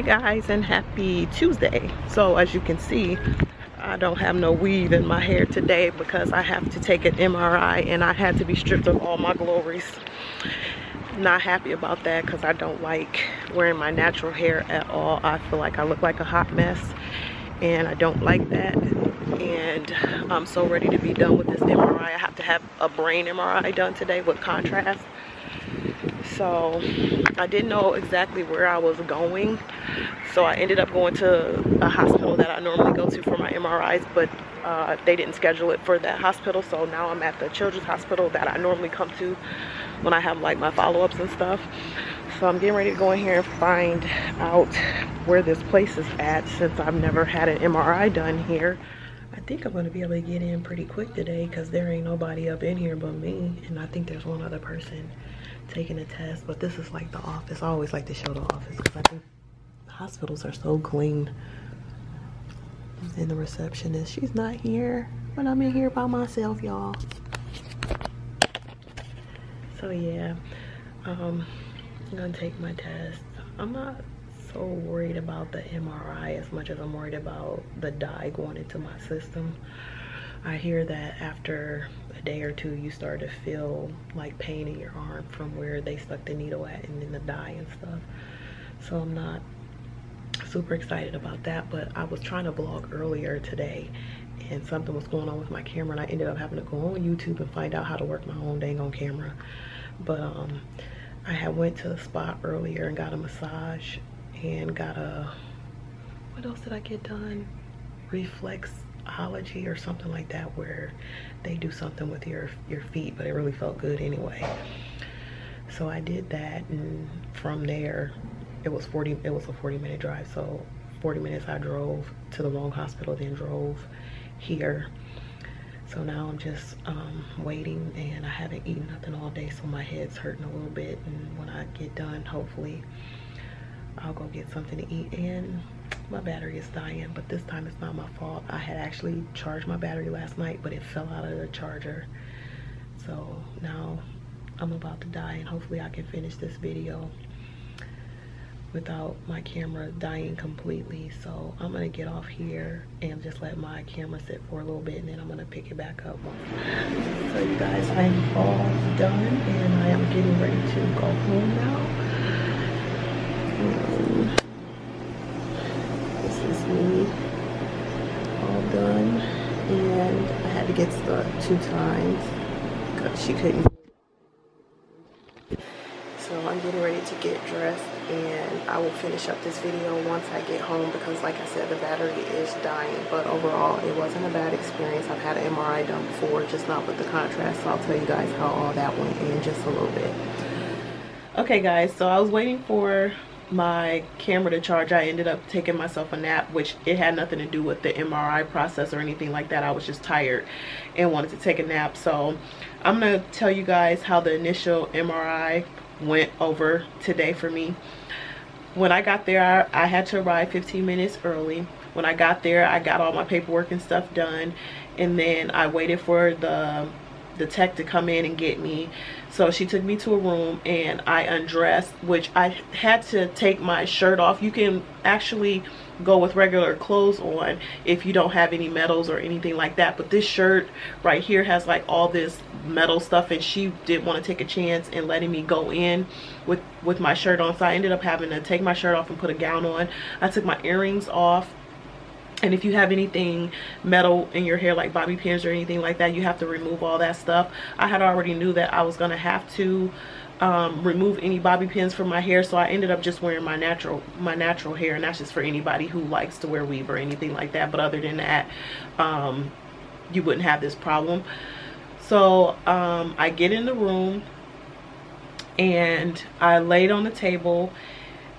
hey guys and happy tuesday. So as you can see i don't have no weave in my hair today because i have to take an mri and i had to be stripped of all my glories. Not happy about that because i don't like wearing my natural hair at all. I feel like i look like a hot mess and i don't like that. And i'm so ready to be done with this mri i. Have to have a brain mri done today with contrast so I didn't know exactly where I was going. So I ended up going to a hospital that I normally go to for my MRIs but uh, they didn't schedule it for that hospital. So now I'm at the children's hospital that I normally come to when I have like my follow-ups and stuff. So I'm getting ready to go in here and find out where this place is at since I've never had an MRI done here. I think I'm gonna be able to get in pretty quick today because there ain't nobody up in here but me and I think there's one other person taking a test, but this is like the office. I always like to show the office because I think hospitals are so clean. And the receptionist, she's not here, but I'm in here by myself, y'all. So yeah, um, I'm gonna take my test. I'm not so worried about the MRI as much as I'm worried about the dye going into my system. I hear that after a day or two you start to feel like pain in your arm from where they stuck the needle at and then the dye and stuff. So I'm not super excited about that but I was trying to vlog earlier today and something was going on with my camera and I ended up having to go on YouTube and find out how to work my own dang on camera. But um, I had went to the spot earlier and got a massage and got a, what else did I get done? Reflex Ology or something like that where they do something with your your feet but it really felt good anyway. So I did that and from there it was 40 it was a 40 minute drive. So 40 minutes I drove to the wrong hospital then drove here. So now I'm just um, waiting and I haven't eaten nothing all day so my head's hurting a little bit. And when I get done hopefully I'll go get something to eat and my battery is dying but this time it's not my fault. I had actually charged my battery last night but it fell out of the charger. So now i'm about to die and hopefully i can finish this video without my camera dying completely. So i'm gonna get off here and just let my camera sit for a little bit and then i'm gonna pick it back up. So you guys i'm all done and i am getting ready to go home now all done. And I had to get stuck two times. Because she couldn't. So I'm getting ready to get dressed and I will finish up this video once I get home because like I said the battery is dying. But overall it wasn't a bad experience. I've had an MRI done before just not with the contrast. So I'll tell you guys how all that went in just a little bit. Okay guys. So I was waiting for my camera to charge i ended up taking myself a nap which it had nothing to do with the mri process or anything like that. I was just tired and wanted to take a nap. So i'm going to tell you guys how the initial mri went over today for me. When i got there I, I had to arrive 15 minutes early. When i got there i got all my paperwork and stuff done and then i waited for the the tech to come in and get me. So she took me to a room and I undressed which I had to take my shirt off. You can actually go with regular clothes on if you don't have any metals or anything like that. But this shirt right here has like all this metal stuff and she didn't want to take a chance in letting me go in with with my shirt on. So I ended up having to take my shirt off and put a gown on. I took my earrings off and if you have anything metal in your hair like bobby pins or anything like that you have to remove all that stuff. I had already knew that i was going to have to um, remove any bobby pins from my hair so i ended up just wearing my natural my natural hair and that's just for anybody who likes to wear weave or anything like that. But other than that um, you wouldn't have this problem. So um, i get in the room and i laid on the table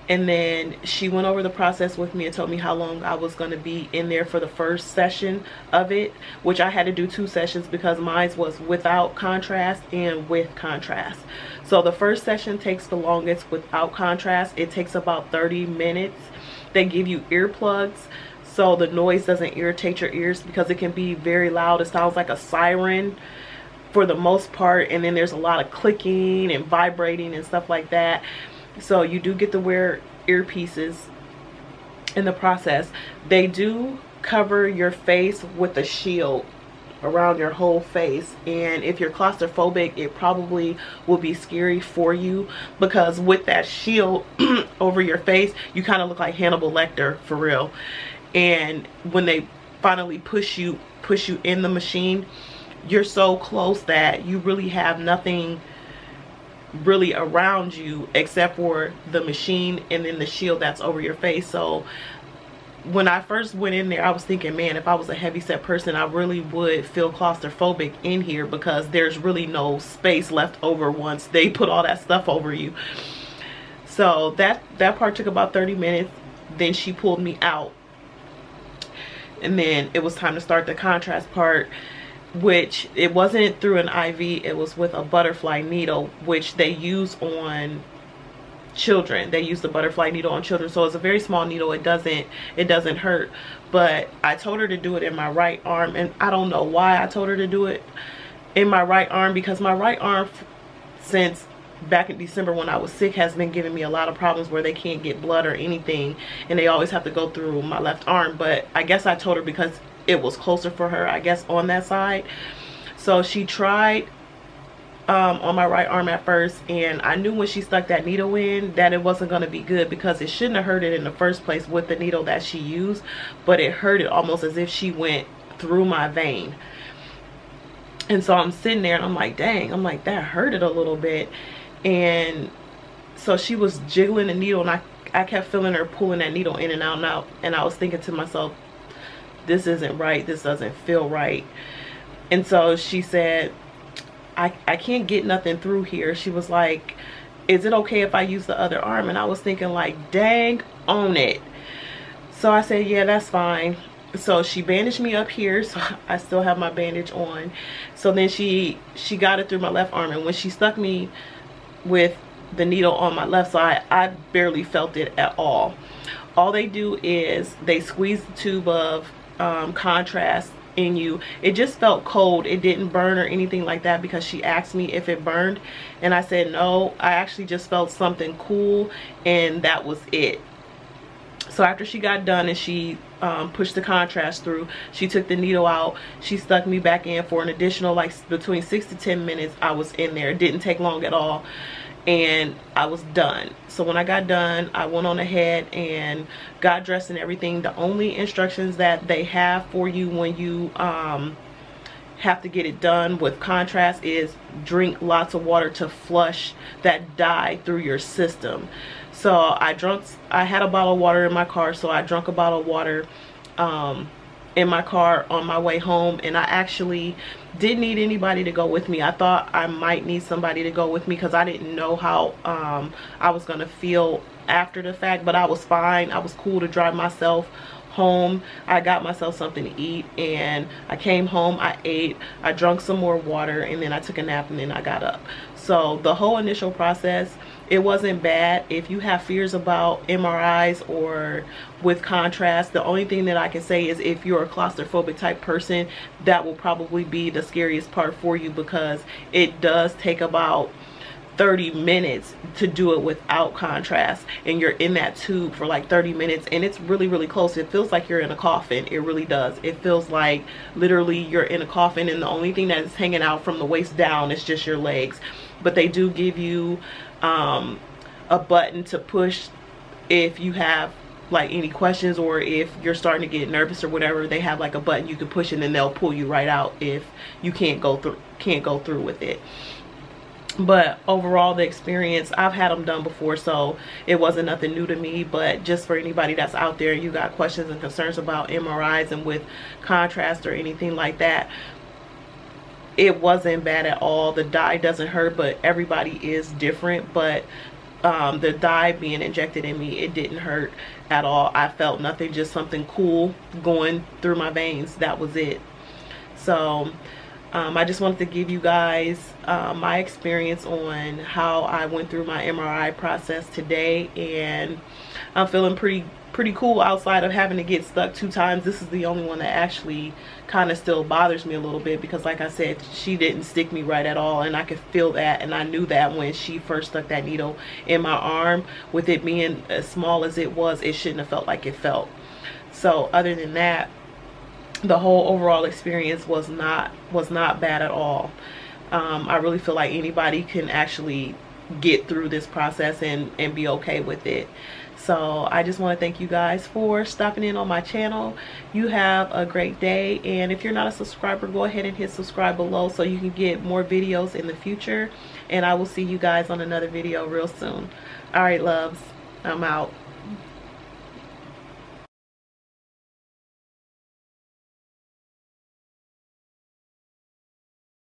and then she went over the process with me and told me how long I was going to be in there for the first session of it which I had to do two sessions because mine was without contrast and with contrast. So the first session takes the longest without contrast. It takes about 30 minutes. They give you earplugs so the noise doesn't irritate your ears because it can be very loud. It sounds like a siren for the most part and then there's a lot of clicking and vibrating and stuff like that so you do get to wear earpieces in the process. They do cover your face with a shield around your whole face. And if you're claustrophobic it probably will be scary for you because with that shield over your face you kind of look like Hannibal Lecter for real. And when they finally push you push you in the machine you're so close that you really have nothing really around you except for the machine and then the shield that's over your face so when I first went in there, I was thinking, man, if I was a heavy set person, I really would feel claustrophobic in here because there's really no space left over once they put all that stuff over you. So that, that part took about 30 minutes. Then she pulled me out. And then it was time to start the contrast part, which it wasn't through an IV. It was with a butterfly needle, which they use on children. They use the butterfly needle on children. So it's a very small needle. It doesn't it doesn't hurt. But i told her to do it in my right arm and i don't know why i told her to do it in my right arm because my right arm since back in december when i was sick has been giving me a lot of problems where they can't get blood or anything and they always have to go through my left arm. But i guess i told her because it was closer for her i guess on that side. So she tried um, on my right arm at first and I knew when she stuck that needle in that it wasn't going to be good because it shouldn't have hurt it in the first place with the needle that she used but it hurt it almost as if she went through my vein. And so I'm sitting there and I'm like dang I'm like that hurt it a little bit. And so she was jiggling the needle and I, I kept feeling her pulling that needle in and out and out and I was thinking to myself this isn't right this doesn't feel right and so she said I, I can't get nothing through here. She was like, is it okay if I use the other arm? And I was thinking like, dang, own it. So I said, yeah, that's fine. So she bandaged me up here. So I still have my bandage on. So then she, she got it through my left arm. And when she stuck me with the needle on my left side, I barely felt it at all. All they do is they squeeze the tube of um, contrast in you. It just felt cold. It didn't burn or anything like that because she asked me if it burned and I said no. I actually just felt something cool and that was it. So after she got done and she um, pushed the contrast through she took the needle out. She stuck me back in for an additional like between six to ten minutes. I was in there. It didn't take long at all and I was done. So when I got done, I went on ahead and got dressed and everything. The only instructions that they have for you when you um, have to get it done with contrast is drink lots of water to flush that dye through your system. So I drunk, I had a bottle of water in my car, so I drank a bottle of water um, in my car on my way home and I actually didn't need anybody to go with me. I thought I might need somebody to go with me because I didn't know how um, I was going to feel after the fact but I was fine. I was cool to drive myself home. I got myself something to eat and I came home, I ate, I drank some more water and then I took a nap and then I got up. So the whole initial process it wasn't bad. If you have fears about MRIs or with contrast the only thing that I can say is if you're a claustrophobic type person that will probably be the scariest part for you because it does take about 30 minutes to do it without contrast. And you're in that tube for like 30 minutes and it's really really close. It feels like you're in a coffin. It really does. It feels like literally you're in a coffin and the only thing that is hanging out from the waist down is just your legs. But they do give you um, a button to push if you have like any questions or if you're starting to get nervous or whatever they have like a button you can push and then they'll pull you right out if you can't go through can't go through with it. But overall the experience i've had them done before so it wasn't nothing new to me. But just for anybody that's out there you got questions and concerns about mris and with contrast or anything like that it wasn't bad at all. The dye doesn't hurt but everybody is different. But um, the dye being injected in me it didn't hurt at all. I felt nothing just something cool going through my veins. That was it. So um, I just wanted to give you guys uh, my experience on how I went through my MRI process today and I'm feeling pretty pretty cool outside of having to get stuck two times. This is the only one that actually kind of still bothers me a little bit because like I said she didn't stick me right at all and I could feel that and I knew that when she first stuck that needle in my arm. With it being as small as it was it shouldn't have felt like it felt. So other than that the whole overall experience was not was not bad at all. Um, I really feel like anybody can actually get through this process and and be okay with it so i just want to thank you guys for stopping in on my channel. You have a great day and if you're not a subscriber go ahead and hit subscribe below so you can get more videos in the future. And i will see you guys on another video real soon. All right loves i'm out